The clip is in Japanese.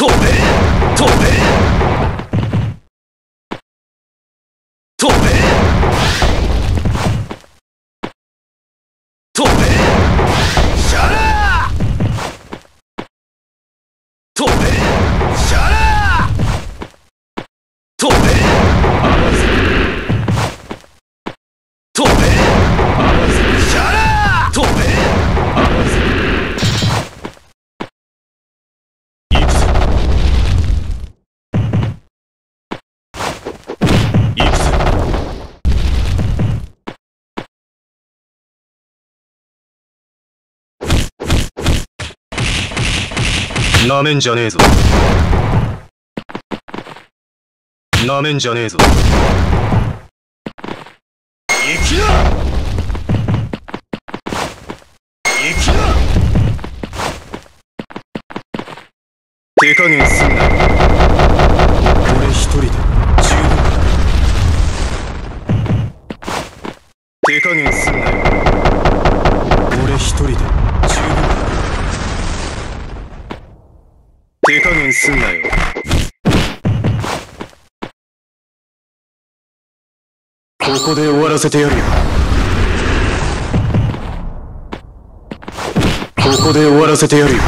飛べ飛べ。なめんじゃねえぞ。なめんじゃねえぞ。行きな！行きな！手加減すんな。俺一人で十分だ。手加減すんなよ俺一人で十分だ手加減すんなよ。ここで終わらせてやるよ。ここで終わらせてやるよ。